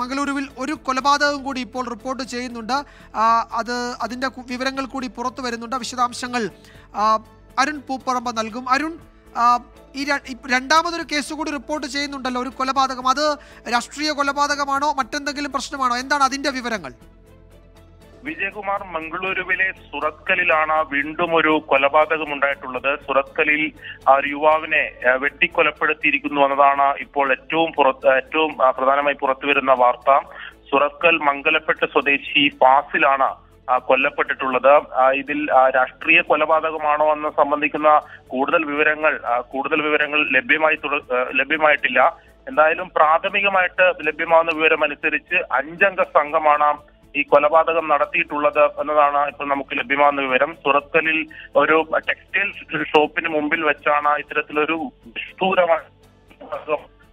മംഗളൂരുവിൽ ഒരു കൊലപാതകം കൂടി ഇപ്പോൾ റിപ്പോർട്ട് ചെയ്യുന്നുണ്ട്. അത് അതിന്റെ വിവരങ്ങൾ കൂടി പുറത്തു വരുന്നുണ്ട്. വിശദാംശങ്ങൾ അരുൺ പൂപ്പറമ്പ നൽകും. അരുൺ ഈ രണ്ടാമതൊരു കേസ് കൂടി റിപ്പോർട്ട് ചെയ്യുന്നുണ്ടല്ലോ ഒരു കൊലപാതകം. അത് രാഷ്ട്രീയ കൊലപാതകമാണോ മറ്റെന്തെങ്കിലും പ്രശ്നമാണോ? എന്താണ് അതിന്റെ വിവരങ്ങൾ? വിജയകുമാർ മംഗളൂരുവിലെ സുറത്കലിലാണ് വീണ്ടും ഒരു കൊലപാതകം ഉണ്ടായിട്ടുള്ളത് സുറത്കലിൽ ആ ഒരു യുവാവിനെ വെട്ടിക്കൊലപ്പെടുത്തിയിരിക്കുന്നു എന്നതാണ് ഇപ്പോൾ ഏറ്റവും പുറത്ത് ഏറ്റവും പ്രധാനമായി പുറത്തുവരുന്ന വാർത്ത. സുറത്കൽ മംഗലപ്പെട്ട സ്വദേശി ഫാസിലാണ് കൊല്ലപ്പെട്ടിട്ടുള്ളത്. ഇതിൽ രാഷ്ട്രീയ കൊലപാതകമാണോ എന്ന് സംബന്ധിക്കുന്ന കൂടുതൽ വിവരങ്ങൾ കൂടുതൽ വിവരങ്ങൾ ലഭ്യമായി ലഭ്യമായിട്ടില്ല. എന്തായാലും പ്രാഥമികമായിട്ട് ലഭ്യമാകുന്ന വിവരം അനുസരിച്ച് അഞ്ചംഗ സംഘമാണ് ഈ കൊലപാതകം നടത്തിയിട്ടുള്ളത് എന്നതാണ് ഇപ്പോൾ നമുക്ക് ലഭ്യമാകുന്ന വിവരം. സുറത്തലിൽ ഒരു ടെക്സ്റ്റൈൽ ഷോപ്പിന് മുമ്പിൽ വെച്ചാണ് ഇത്തരത്തിലൊരു നിഷ്ഠൂരമായ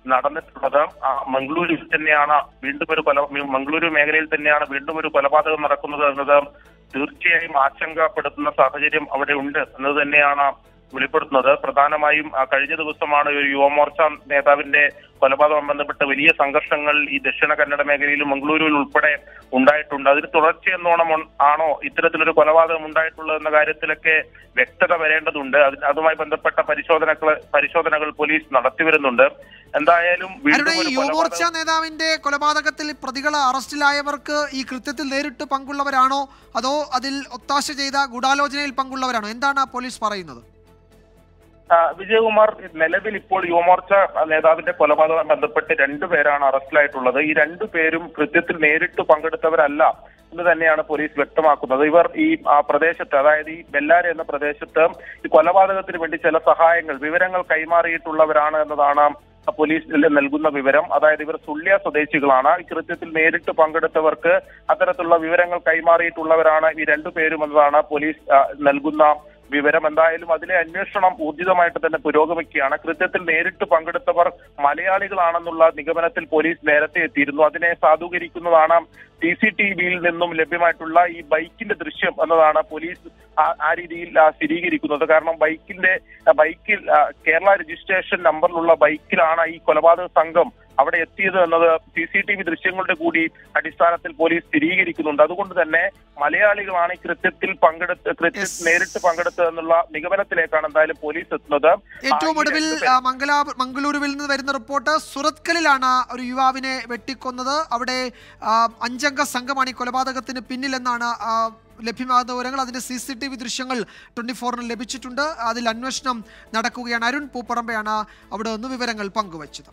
നടന്നിട്ടുള്ളത്. ആ മംഗളൂരുവിൽ തന്നെയാണ് വീണ്ടും ഒരു കൊല മംഗളൂരു മേഖലയിൽ തന്നെയാണ് വീണ്ടും ഒരു കൊലപാതകം നടക്കുന്നത് എന്നത് തീർച്ചയായും ആശങ്കപ്പെടുത്തുന്ന സാഹചര്യം അവിടെ ഉണ്ട് എന്നത് തന്നെയാണ് വെളിപ്പെടുത്തുന്നത്. പ്രധാനമായും കഴിഞ്ഞ ദിവസമാണ് ഒരു യുവമോർച്ച നേതാവിന്റെ കൊലപാതകം ബന്ധപ്പെട്ട വലിയ സംഘർഷങ്ങൾ ഈ ദക്ഷിണ കന്നഡ മേഖലയിലും മംഗളൂരുവിൽ ഉൾപ്പെടെ ഉണ്ടായിട്ടുണ്ട്. അതിന് തുടർച്ചയെന്നോണം ആണോ ഇത്തരത്തിലൊരു കൊലപാതകം ഉണ്ടായിട്ടുള്ളത് എന്ന കാര്യത്തിലൊക്കെ വ്യക്തത വരേണ്ടതുണ്ട്. അതിന് അതുമായി ബന്ധപ്പെട്ട പരിശോധനകൾ പരിശോധനകൾ പോലീസ് നടത്തിവരുന്നുണ്ട്. എന്തായാലും യുവമോർച്ച നേതാവിന്റെ കൊലപാതകത്തിൽ പ്രതികൾ അറസ്റ്റിലായവർക്ക് ഈ കൃത്യത്തിൽ നേരിട്ട് പങ്കുള്ളവരാണോ? അതോ അതിൽ ഒത്താശ ചെയ്ത ഗൂഢാലോചനയിൽ പങ്കുള്ളവരാണോ? എന്താണ് പോലീസ് പറയുന്നത്? വിജയകുമാർ നിലവിൽ ഇപ്പോൾ യുവമോർച്ച നേതാവിന്റെ കൊലപാതകം ബന്ധപ്പെട്ട് രണ്ടുപേരാണ് അറസ്റ്റിലായിട്ടുള്ളത്. ഈ രണ്ടു പേരും കൃത്യത്തിൽ നേരിട്ട് പങ്കെടുത്തവരല്ല എന്ന് തന്നെയാണ് പോലീസ് വ്യക്തമാക്കുന്നത്. ഇവർ ഈ പ്രദേശത്ത് അതായത് ഈ ബെല്ലാര എന്ന പ്രദേശത്ത് ഈ കൊലപാതകത്തിന് വേണ്ടി ചില സഹായങ്ങൾ വിവരങ്ങൾ കൈമാറിയിട്ടുള്ളവരാണ് എന്നതാണ് പോലീസ് നൽകുന്ന വിവരം. അതായത് ഇവർ സുള്ളിയ സ്വദേശികളാണ്. ഈ കൃത്യത്തിൽ നേരിട്ട് പങ്കെടുത്തവർക്ക് അത്തരത്തിലുള്ള വിവരങ്ങൾ കൈമാറിയിട്ടുള്ളവരാണ് ഈ രണ്ടുപേരും എന്നതാണ് പോലീസ് നൽകുന്ന വിവരം എന്തായാലും അതിലെ അന്വേഷണം ഊർജിതമായിട്ട് തന്നെ പുരോഗമിക്കുകയാണ്. കൃത്യത്തിൽ നേരിട്ട് പങ്കെടുത്തവർ മലയാളികളാണെന്നുള്ള നിഗമനത്തിൽ പോലീസ് നേരത്തെ എത്തിയിരുന്നു. അതിനെ സാധൂകരിക്കുന്നതാണ് സി സി ടി വിയിൽ നിന്നും ലഭ്യമായിട്ടുള്ള ഈ ബൈക്കിന്റെ ദൃശ്യം എന്നതാണ് പോലീസ് ആ- രീതിയിൽ സ്ഥിരീകരിക്കുന്നത്. കാരണം ബൈക്കിന്റെ ബൈക്കിൽ കേരള രജിസ്ട്രേഷൻ നമ്പറിലുള്ള ബൈക്കിലാണ് ഈ കൊലപാതക സംഘം അവിടെ എത്തിയത് എന്നത് സി സി ടി വി ദൃശ്യങ്ങളുടെ കൂടി അടിസ്ഥാനത്തിൽ പോലീസ് സ്ഥിരീകരിക്കുന്നുണ്ട്. അതുകൊണ്ട് തന്നെ മലയാളികളാണ് ഈ കൃത്യത്തിൽ പങ്കെടുത്ത് കൃത്യം നേരിട്ട് പങ്കെടുത്തത് എന്നുള്ള നിഗമനത്തിലേക്കാണ് എന്തായാലും പോലീസ് എത്തുന്നത്. ഏറ്റവും ഒടുവിൽ മംഗലാ മംഗളൂരുവിൽ നിന്ന് വരുന്ന റിപ്പോർട്ട് സുറത്കലിലാണ് ഒരു യുവാവിനെ വെട്ടിക്കൊന്നത്. അവിടെ അഞ്ചംഗ സംഘമാണ് ഈ കൊലപാതകത്തിന് പിന്നിലെന്നാണ് ലഭ്യമാകുന്ന വിവരങ്ങൾ. അതിന്റെ സി സി ടി വി ദൃശ്യങ്ങൾ ട്വന്റി ഫോറിന് ലഭിച്ചിട്ടുണ്ട്. അതിൽ അന്വേഷണം നടക്കുകയാണ്. അരുൺ പൂപ്പറമ്പയാണ് അവിടെ നിന്ന് വിവരങ്ങൾ പങ്കുവച്ചത്.